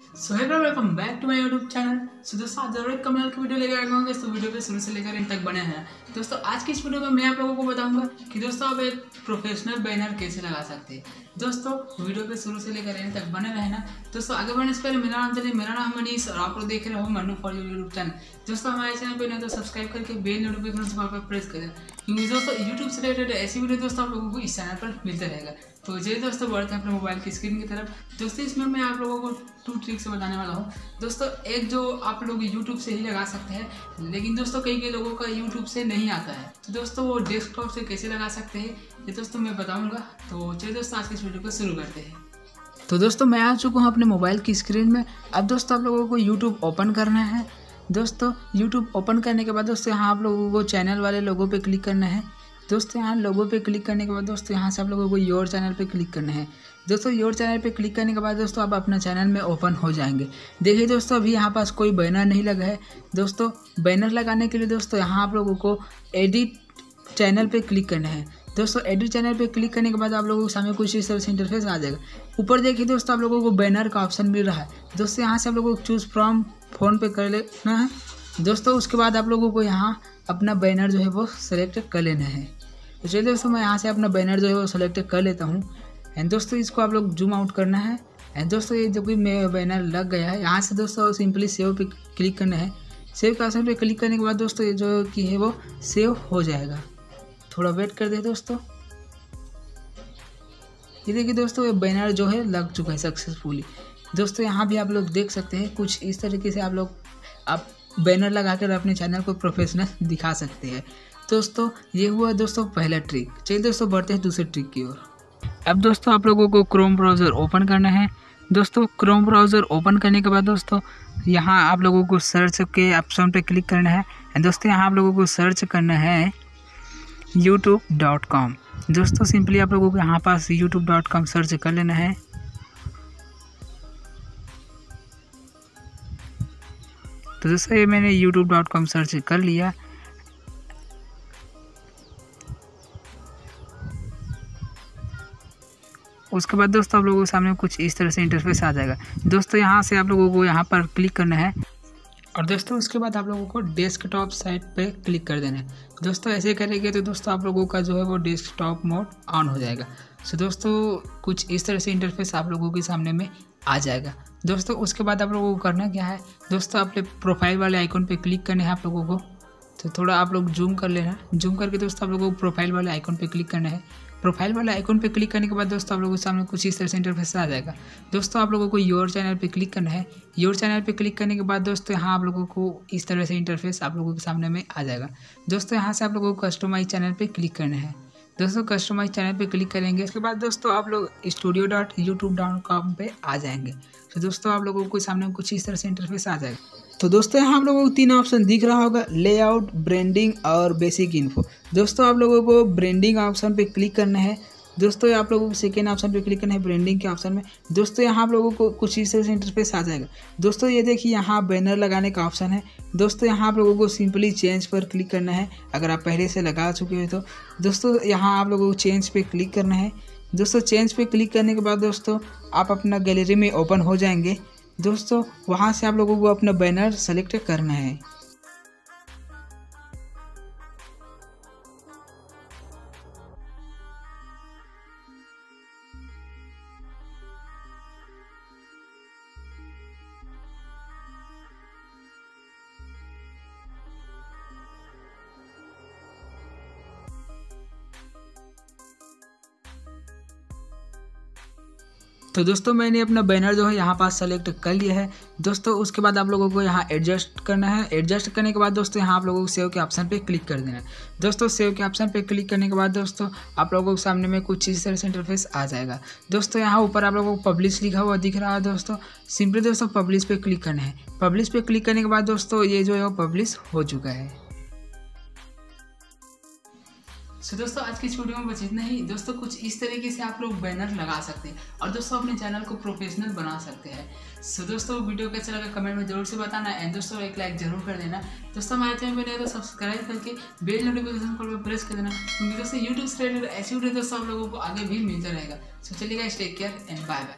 So hello welcome back to my YouTube channel so दोस्तों, आज ज़रूर कमाल की वीडियो लेकर हूँ। तो वीडियो पे शुरू से लेकर इन तक बने हैं। दोस्तों, आज की इस वीडियो में मैं आप लोगों को बताऊँगा कि दोस्तों, आप एक प्रोफेशनल बैनर कैसे लगा सकते हैं। दोस्तों, वीडियो पे शुरू से लेकर इन तक बने रहना। दोस्तों, आगे बढ़ने से पहले मेरा नाम चलिए मेरा नाम मनीष और आप लोग देख रहे हो मनु फॉर यूट्यूब चैनल दोस्तों, हमारे चैनल पर नहीं तो सब्सक्राइब करके बेल नोटिफिकेशन पर प्रेस करें। क्योंकि दोस्तों यूट्यूब से रिलेटेड ऐसी वीडियो दोस्तों, आप लोगों को इस चैनल पर मिलता रहेगा। तो चलिए दोस्तों बढ़ते हैं अपने मोबाइल की स्क्रीन की तरफ़। दोस्तों, इसमें मैं आप लोगों को टू ट्रिक्स बताने वाला हूँ। दोस्तों, एक जो आप लोग यूट्यूब से ही लगा सकते हैं, लेकिन दोस्तों, कई कई लोगों का यूट्यूब से नहीं आता है। तो दोस्तों, वो डेस्कटॉप से कैसे लगा सकते हैं, ये दोस्तों मैं बताऊँगा। तो चलिए दोस्तों, आज की इस वीडियो को शुरू करते हैं। तो दोस्तों, मैं आ चुका हूँ अपने मोबाइल की स्क्रीन में। अब दोस्तों, आप लोगों को यूट्यूब ओपन करना है। दोस्तों यूट्यूब ओपन करने के बाद दोस्तों, यहाँ आप लोगों को चैनल वाले लोगों पे क्लिक करना है। दोस्तों, यहाँ लोगों पे क्लिक करने के बाद दोस्तों, यहाँ से आप लोगों को योर चैनल पे क्लिक करना है। दोस्तों योर चैनल पे क्लिक करने के बाद दोस्तों, आप अपना चैनल में ओपन हो जाएँगे। देखिए दोस्तों, अभी यहाँ पास कोई बैनर नहीं लगा है। दोस्तों बैनर लगाने के लिए दोस्तों, यहाँ आप लोगों को एडिट चैनल पर क्लिक करना है। दोस्तों एडिट चैनल पे क्लिक करने के बाद आप लोगों के सामने कुछ इस तरह से इंटरफेस आ जाएगा। ऊपर देखिए दोस्तों, आप लोगों को बैनर का ऑप्शन मिल रहा है। दोस्तों, यहाँ से आप लोगों को चूज़ फ्रॉम फ़ोन पे कर लेना है। दोस्तों, उसके बाद आप लोगों को यहाँ अपना बैनर जो है वो सेलेक्ट कर लेना है। तो चलिए दोस्तों, मैं यहाँ से अपना बैनर जो है वो सेलेक्ट कर लेता हूँ। एंड दोस्तों, इसको आप लोग जूम आउट करना है। एंड दोस्तों, ये जो कि मेरा बैनर लग गया है, यहाँ से दोस्तों सिंपली सेव पे क्लिक करना है। सेव के ऑप्शन पे क्लिक करने के बाद दोस्तों, ये जो कि है वो सेव हो जाएगा। थोड़ा वेट कर दे दोस्तों। ये देखिए दोस्तों, ये बैनर जो है लग चुका है सक्सेसफुली दोस्तों, यहाँ भी आप लोग देख सकते हैं, कुछ इस तरीके से आप लोग, आप बैनर लगाकर अपने चैनल को प्रोफेशनल दिखा सकते हैं। दोस्तों, ये हुआ दोस्तों पहला ट्रिक चलिए दोस्तों, बढ़ते हैं दूसरे ट्रिक की ओर। अब दोस्तों, आप लोगों को क्रोम ब्राउज़र ओपन करना है। दोस्तों क्रोम ब्राउज़र ओपन करने के बाद दोस्तों, यहाँ आप लोगों को सर्च के ऑप्शन पे क्लिक करना है। दोस्तों, यहाँ आप लोगों को सर्च करना है यूट्यूब डॉट कॉम दोस्तों सिंपली आप लोगों को यहाँ पास यूट्यूब डॉट कॉम सर्च कर लेना है। तो दोस्तों ये मैंने यूट्यूब डॉट कॉम सर्च कर लिया। उसके बाद दोस्तों आप लोगों के सामने कुछ इस तरह से इंटरफेस आ जाएगा। दोस्तों, यहाँ से आप लोगों को यहाँ पर क्लिक करना है। और दोस्तों, उसके बाद आप लोगों को डेस्कटॉप साइट पे क्लिक कर देना है। दोस्तों, ऐसे करेंगे तो दोस्तों आप लोगों का जो है वो डेस्कटॉप मोड ऑन हो जाएगा। सो दोस्तों, कुछ इस तरह से इंटरफेस आप लोगों के सामने में आ जाएगा। दोस्तों, उसके बाद आप लोगों को करना क्या है? दोस्तों, अपने प्रोफ़ाइल वाले आइकॉन पे क्लिक करना है आप लोगों को। तो थोड़ा आप लोग जूम कर लेना। जूम करके दोस्तों, आप लोगों को प्रोफ़ाइल वाले आइकॉन पे क्लिक करना है। प्रोफ़ाइल वाले आइकॉन पे क्लिक करने के बाद दोस्तों, आप लोगों के सामने कुछ इस तरह से इंटरफेस आ जाएगा। दोस्तों, आप लोगों को योर चैनल पे क्लिक करना है। योर चैनल पे क्लिक करने के बाद दोस्तों, यहाँ आप लोगों को इस तरह से इंटरफेस आप लोगों के सामने में आ जाएगा। दोस्तों, यहाँ से आप लोगों को कस्टमाइज चैनल पर क्लिक करना है। दोस्तों कस्टमाइज चैनल पे क्लिक करेंगे। इसके बाद दोस्तों आप लोग studio dot YouTube dot com पर आ जाएँगे। तो दोस्तों आप लोगों को सामने कुछ इस तरह से इंटरफेस आ जाएगा। तो दोस्तों यहाँ आप लोगों को तीन ऑप्शन दिख रहा होगा लेआउट ब्रांडिंग और बेसिक इन्फो दोस्तों आप लोगों को ब्रांडिंग ऑप्शन पे क्लिक करना है। दोस्तों, आप लोगों को सेकेंड ऑप्शन पे क्लिक करना है ब्रांडिंग के ऑप्शन में। दोस्तों, यहाँ आप लोगों को कुछ इस तरह से इंटरफेस आ जाएगा। दोस्तों, ये देखिए, यहाँ बैनर लगाने का ऑप्शन है। दोस्तों, यहाँ आप लोगों को सिंपली चेंज पर क्लिक करना है, अगर आप पहले से लगा चुके हो तो। दोस्तों, यहाँ आप लोगों को चेंज पर क्लिक करना है। दोस्तों चेंज पे क्लिक करने के बाद दोस्तों, आप अपना गैलरी में ओपन हो जाएँगे। दोस्तों, वहाँ से आप लोगों को अपना बैनर सेलेक्ट करना है। तो दोस्तों मैंने अपना बैनर जो है यहाँ पास सेलेक्ट कर लिया है। दोस्तों, उसके बाद आप लोगों को यहाँ एडजस्ट करना है। एडजस्ट करने के बाद दोस्तों, यहाँ आप लोगों को सेव के ऑप्शन पे क्लिक कर देना है। दोस्तों सेव के ऑप्शन पे क्लिक करने के बाद दोस्तों, आप लोगों के सामने में कुछ इस तरह से इंटरफेस आ जाएगा। दोस्तों, यहाँ ऊपर आप लोगों को पब्लिश लिखा हुआ दिख रहा है दोस्तों। सिंपली दोस्तों पब्लिश पे क्लिक करना है। पब्लिश पे क्लिक करने के बाद दोस्तों, ये जो है वो पब्लिश हो चुका है। सो so, दोस्तों आज की इस वीडियो में बस इतना ही। दोस्तों कुछ इस तरीके से आप लोग बैनर लगा सकते हैं और दोस्तों अपने चैनल को प्रोफेशनल बना सकते हैं। सो so, दोस्तों वीडियो कैसा लगा कमेंट में ज़रूर से बताना एंड दोस्तों एक लाइक ज़रूर कर देना। दोस्तों हमारे चैनल पर तो सब्सक्राइब करके बेल नोटिफिकेशन पर प्रेस कर देना। क्योंकि दोस्तों यूट्यूब से रिलेटेड ऐसी वीडियो दोस्तों आप लोगों को आगे भी मिलता रहेगा। सो चलिएगा take care and bye bye